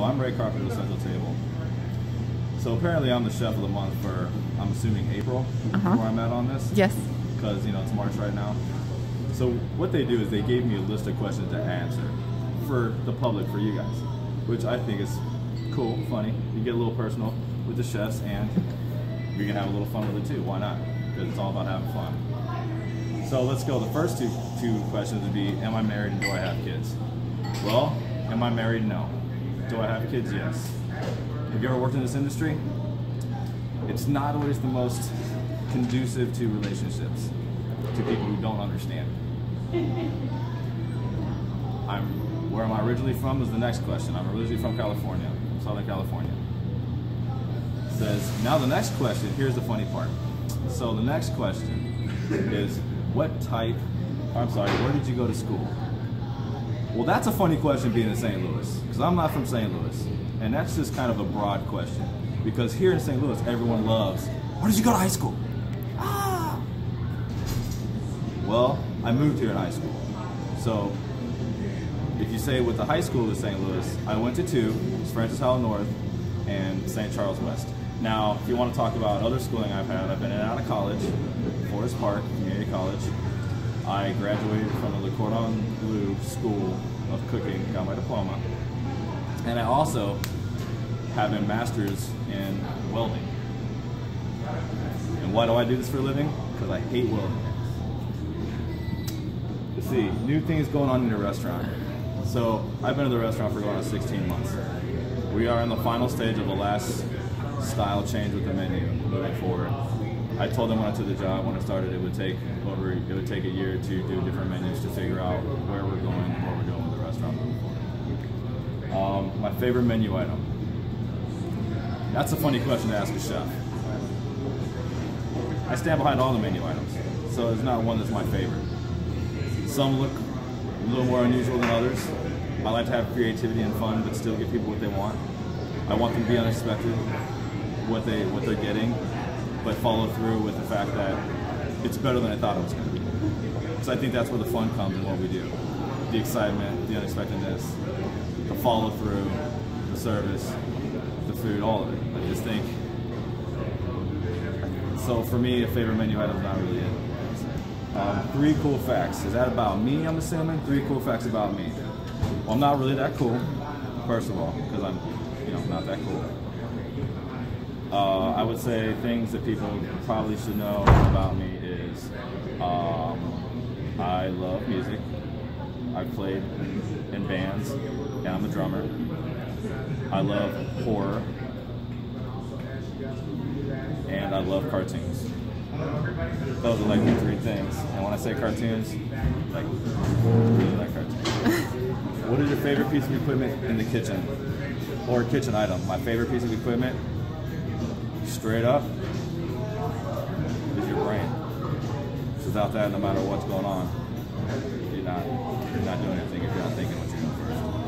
So I'm Ray Carpenter with Central Table. So apparently I'm the chef of the month for, I'm assuming April, Uh-huh. where I'm at on this. Yes. Because, you know, it's March right now. So what they do is they gave me a list of questions to answer for the public, for you guys, which I think is cool, funny. You get a little personal with the chefs and we can have a little fun with it too. Why not? Because it's all about having fun. So let's go. The first two, two questions would be, am I married and do I have kids? Well, am I married? No. Do I have kids? Yes. Have you ever worked in this industry? It's not always the most conducive to relationships, to people who don't understand. I'm where am I originally from is the next question. I'm originally from California, Southern California. It says now the next question. Here's the funny part. So the next question is what type? I'm sorry. Where did you go to school? Well, that's a funny question being in St. Louis because I'm not from St. Louis, and that's just kind of a broad question because here in St. Louis, everyone loves. Where did you go to high school? Ah. Well, I moved here in high school, so if you say with the high school of St. Louis, I went to two, it's Francis Howell North and St. Charles West. Now, if you want to talk about other schooling I've had, I've been in and out of college, Forest Park Community College. I graduated from the Cordon Bleu School of Cooking, got my diploma. And I also have a master's in welding. And why do I do this for a living? Because I hate welding. You see, new things going on in the restaurant. So I've been in the restaurant for going on 16 months. We are in the final stage of the last style change with the menu moving forward. I told them when I took the job, when I started, it would take over, it would take a year to do different menus to figure out where we're going where we're going with the restaurant. Um, my favorite menu item. That's a funny question to ask a chef. I stand behind all the menu items, so there's not one that's my favorite. Some look a little more unusual than others. I like to have creativity and fun, but still give people what they want. I want them to be unexpected, what they what they're getting, but follow through with the fact that it's better than I thought it was going to be. Because I think that's where the fun comes in what we do. The excitement, the unexpectedness, the follow through, the service, the food, all of it. I just think. So for me, a favorite menu item is not really it. Um, three cool facts. Is that about me, I'm assuming? Three cool facts about me. Well, I'm not really that cool, first of all, because I'm, you know, not that cool. Uh, I would say things that people probably should know about me is um, I love music. I've played in bands, and I'm a drummer. I love horror, and I love cartoons. Those are like the three things. And when I say cartoons, like really like cartoons. what is your favorite piece of equipment in the kitchen? Or kitchen item? My favorite piece of equipment, straight up, is your brain. Without that, no matter what's going on, you're not you're not doing anything if you're not thinking with